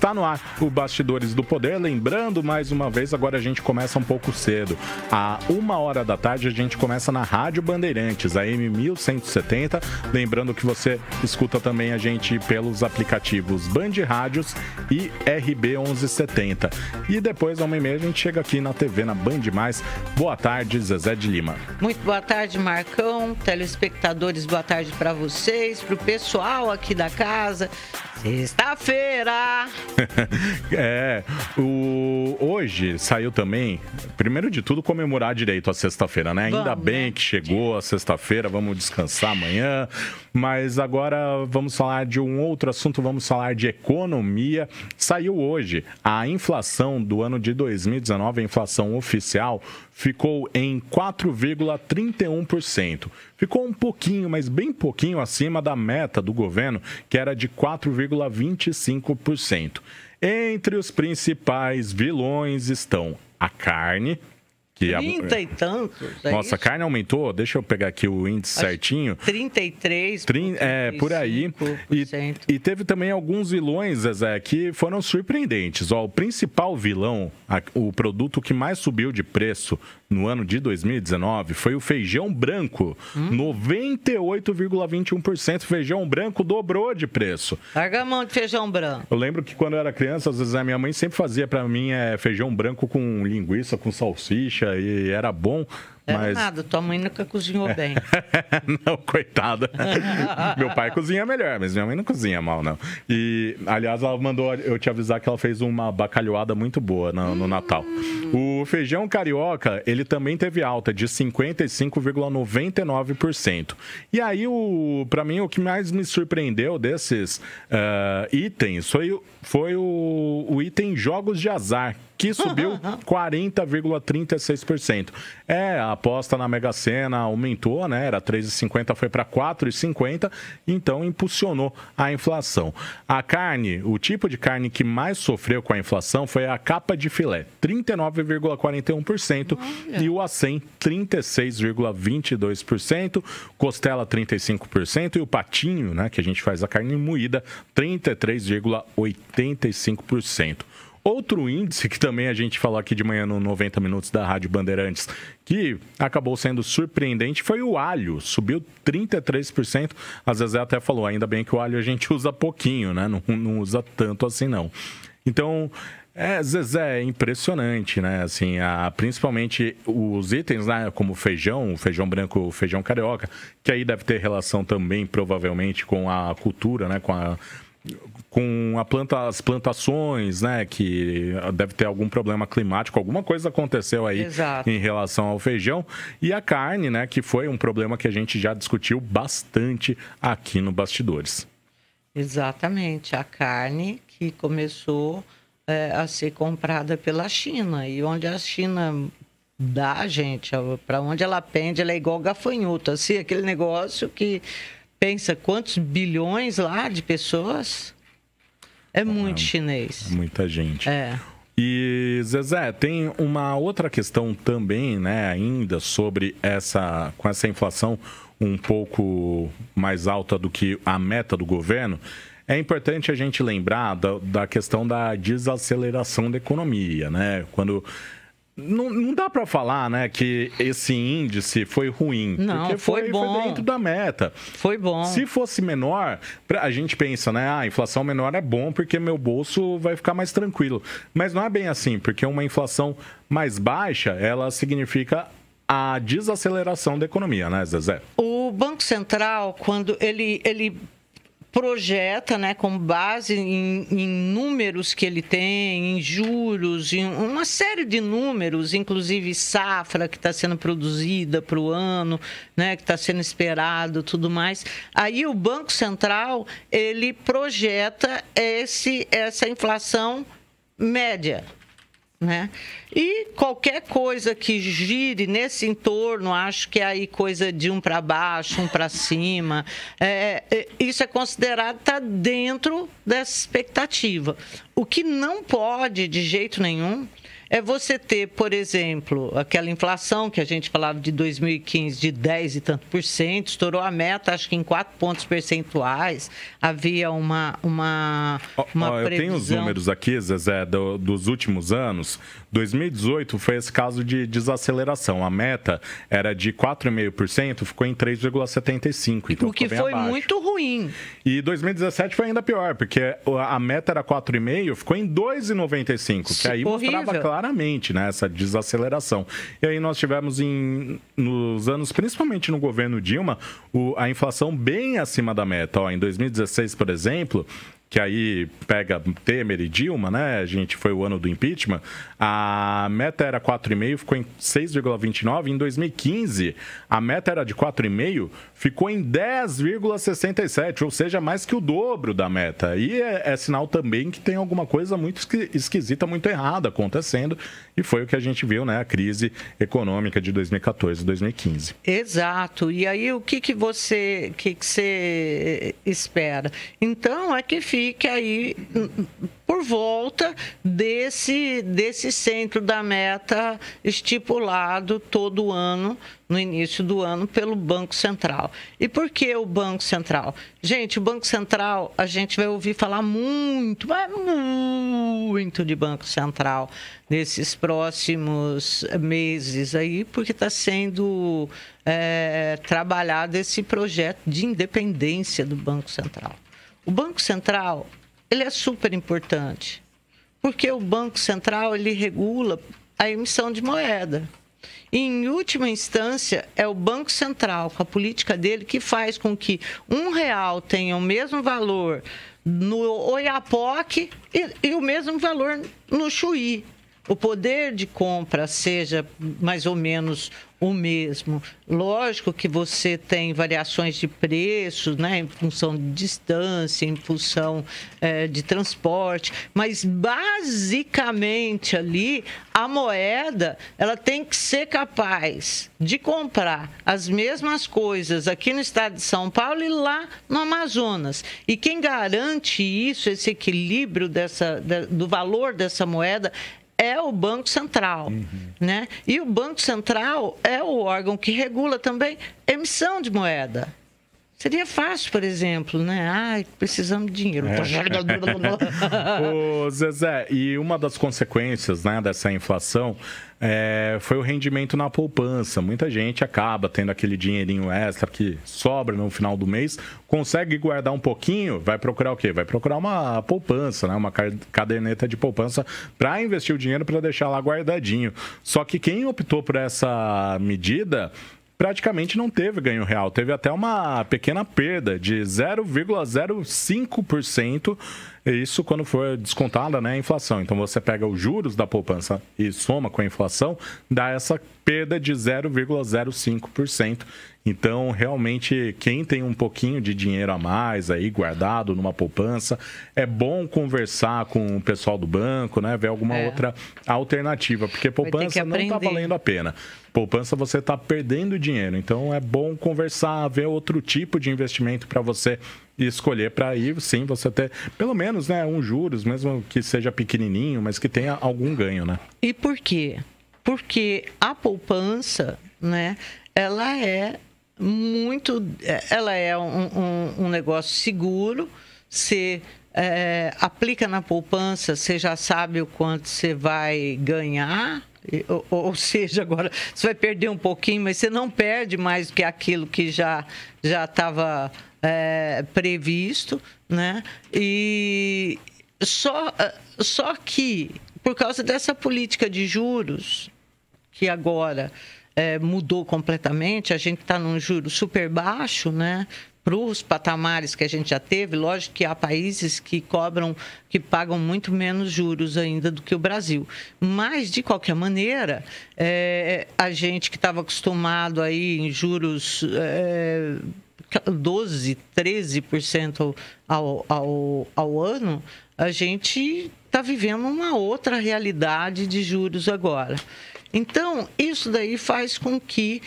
Está no ar o Bastidores do Poder. Lembrando mais uma vez, agora a gente começa um pouco cedo. À uma hora da tarde a gente começa na Rádio Bandeirantes, a M1170. Lembrando que você escuta também a gente pelos aplicativos Band Rádios e RB 1170. E depois, ao uma e meia, a gente chega aqui na TV, na Band Mais. Boa tarde, Zezé de Lima. Muito boa tarde, Marcão. Telespectadores, boa tarde para vocês, para o pessoal aqui da casa. Sexta-feira! é, o, hoje saiu também, primeiro de tudo, comemorar direito a sexta-feira, né? Ainda vamos, bem né? que chegou a sexta-feira, vamos descansar amanhã. Mas agora vamos falar de um outro assunto, vamos falar de economia. Saiu hoje a inflação do ano de 2019, a inflação oficial, ficou em 4,31%. Ficou um pouquinho, mas bem pouquinho acima da meta do governo, que era de 4,25%. Entre os principais vilões estão a carne, que 30 a... e tantos. É Nossa, a carne aumentou, deixa eu pegar aqui o índice Acho certinho. 33. 30, é, por aí. E, e, teve também alguns vilões, Zezé, que foram surpreendentes. Ó, o principal vilão, a, o produto que mais subiu de preço no ano de 2019 foi o feijão branco. Hum? 98,21% feijão branco dobrou de preço. Larga a mão de feijão branco. Eu lembro que quando eu era criança, às vezes a minha mãe sempre fazia para mim é, feijão branco com linguiça, com salsicha e era bom. Mas... nada, tua mãe nunca cozinhou bem. não, coitada. Meu pai cozinha melhor, mas minha mãe não cozinha mal, não. E, aliás, ela mandou eu te avisar que ela fez uma bacalhoada muito boa no, no Natal. O feijão carioca, ele também teve alta de 55,99%. E aí, o, pra mim, o que mais me surpreendeu desses uh, itens foi, foi o, o item jogos de azar, que subiu 40,36%. É, a aposta na Mega Sena aumentou, né? Era 3,50, foi para 4,50, então impulsionou a inflação. A carne, o tipo de carne que mais sofreu com a inflação foi a capa de filé, 39,41% e o acém 36,22%, costela 35% e o patinho, né, que a gente faz a carne moída, 33,85%. Outro índice que também a gente falou aqui de manhã no 90 Minutos da Rádio Bandeirantes, que acabou sendo surpreendente, foi o alho. Subiu 33%. Às vezes até falou, ainda bem que o alho a gente usa pouquinho, né? Não, não usa tanto assim, não. Então, é, Zezé, é impressionante, né? Assim, a, principalmente os itens, né? Como feijão, feijão branco, feijão carioca, que aí deve ter relação também, provavelmente, com a cultura, né? Com a com a planta, as plantações, né, que deve ter algum problema climático, alguma coisa aconteceu aí Exato. em relação ao feijão e a carne, né, que foi um problema que a gente já discutiu bastante aqui no Bastidores. Exatamente, a carne que começou é, a ser comprada pela China e onde a China dá, gente, para onde ela pende, ela é igual gafanhoto, assim, aquele negócio que pensa quantos bilhões lá de pessoas é muito é, chinês. É muita gente. É. E Zezé, tem uma outra questão também, né, ainda sobre essa com essa inflação um pouco mais alta do que a meta do governo. É importante a gente lembrar da, da questão da desaceleração da economia, né? Quando não, não dá para falar, né, que esse índice foi ruim. Não, porque foi, foi bom. Foi dentro da meta. Foi bom. Se fosse menor, a gente pensa, né, ah, a inflação menor é bom porque meu bolso vai ficar mais tranquilo. Mas não é bem assim, porque uma inflação mais baixa, ela significa a desaceleração da economia, né, Zezé? O Banco Central, quando ele, ele projeta, né, com base em, em, números que ele tem, em juros, em uma série de números, inclusive safra que está sendo produzida para o ano, né, que está sendo esperado, tudo mais. Aí o Banco Central ele projeta esse, essa inflação média, né? E qualquer coisa que gire nesse entorno, acho que é aí coisa de um para baixo, um para cima, é, é, isso é considerado estar tá dentro dessa expectativa. O que não pode, de jeito nenhum, é você ter, por exemplo, aquela inflação que a gente falava de 2015 de 10 e tanto por cento, estourou a meta, acho que em 4 pontos percentuais, havia uma, uma, uma oh, oh, Eu tenho os números aqui, Zezé, do, dos últimos anos. 2018 foi esse caso de desaceleração. A meta era de 4,5%, ficou em 3,75%. Então o que foi abaixo. muito ruim. E 2017 foi ainda pior, porque a meta era 4,5%, ficou em 2,95%, que aí Horrível. mostrava claramente né, essa desaceleração. E aí nós tivemos em, nos anos, principalmente no governo Dilma, o, a inflação bem acima da meta. Ó, em 2016, por exemplo, que aí pega Temer e Dilma, né? Gente foi o ano do impeachment. A meta era 4,5, ficou em 6,29. Em 2015, a meta era de 4,5, ficou em 10,67, ou seja, mais que o dobro da meta. E é, é, sinal também que tem alguma coisa muito esquisita, muito errada acontecendo. E foi o que a gente viu, né? A crise econômica de 2014 e 2015. Exato. E aí, o que, que você que, que você espera? Então, é que fica fique aí por volta desse, desse centro da meta estipulado todo ano, no início do ano, pelo Banco Central. E por que o Banco Central? Gente, o Banco Central, a gente vai ouvir falar muito, mas muito de Banco Central nesses próximos meses aí, porque está sendo é, trabalhado esse projeto de independência do Banco Central. O Banco Central, ele é super importante, porque o Banco Central ele regula a emissão de moeda. E, em última instância, é o Banco Central, com a política dele, que faz com que um real tenha o mesmo valor no Oiapoque e, e o mesmo valor no Chuí. O poder de compra seja mais ou menos o mesmo. Lógico que você tem variações de preços, né, em função de distância, em função é, de transporte, mas basicamente ali a moeda ela tem que ser capaz de comprar as mesmas coisas aqui no estado de São Paulo e lá no Amazonas. E quem garante isso, esse equilíbrio dessa, do valor dessa moeda, é o Banco Central. Uhum. Né? E o Banco Central é o órgão que regula também emissão de moeda. Seria fácil, por exemplo, né? Ai, precisamos de dinheiro. É. Ô, Zezé, e uma das consequências né, dessa inflação é, foi o rendimento na poupança. Muita gente acaba tendo aquele dinheirinho extra que sobra no final do mês, consegue guardar um pouquinho, vai procurar o quê? Vai procurar uma poupança, né? uma caderneta de poupança para investir o dinheiro para deixar lá guardadinho. Só que quem optou por essa medida praticamente não teve ganho real. Teve até uma pequena perda de 0,05%. Isso quando for descontada né, a inflação. Então você pega os juros da poupança e soma com a inflação, dá essa perda de 0,05%. Então, realmente, quem tem um pouquinho de dinheiro a mais aí guardado numa poupança, é bom conversar com o pessoal do banco, né? Ver alguma é. outra alternativa, porque poupança não está valendo a pena. Poupança você está perdendo dinheiro, então é bom conversar, ver outro tipo de investimento para você escolher para aí sim você ter pelo menos né um juros mesmo que seja pequenininho mas que tenha algum ganho né e por quê porque a poupança né ela é muito. É, ela é um, um, um negócio seguro. Você é, aplica na poupança, você já sabe o quanto você vai ganhar. Ou, ou, seja, agora você vai perder um pouquinho, mas você não perde mais do que aquilo que já já estava é, previsto, né? E só só que por causa dessa política de juros que agora é, mudou completamente. A gente está num juro super baixo, né? Para os patamares que a gente já teve, lógico que há países que cobram, que pagam muito menos juros ainda do que o Brasil. Mas, de qualquer maneira, é, a gente que estava acostumado aí em juros é, 12, 13% ao, ao, ao ano, a gente está vivendo uma outra realidade de juros agora. Então, isso daí faz com que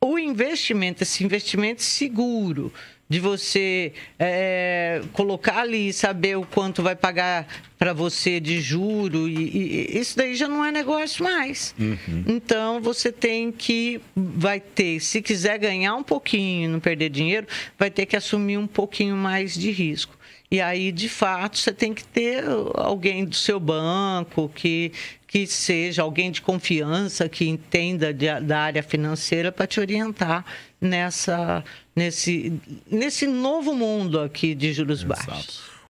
o investimento, esse investimento seguro de você é, colocar ali e saber o quanto vai pagar para você de juro, e, e, isso daí já não é negócio mais. Uhum. Então, você tem que, vai ter, se quiser ganhar um pouquinho, não perder dinheiro, vai ter que assumir um pouquinho mais de risco. E aí, de fato, você tem que ter alguém do seu banco que, que seja alguém de confiança, que entenda de, da área financeira para te orientar nessa, nesse, nesse novo mundo aqui de juros Exato. baixos.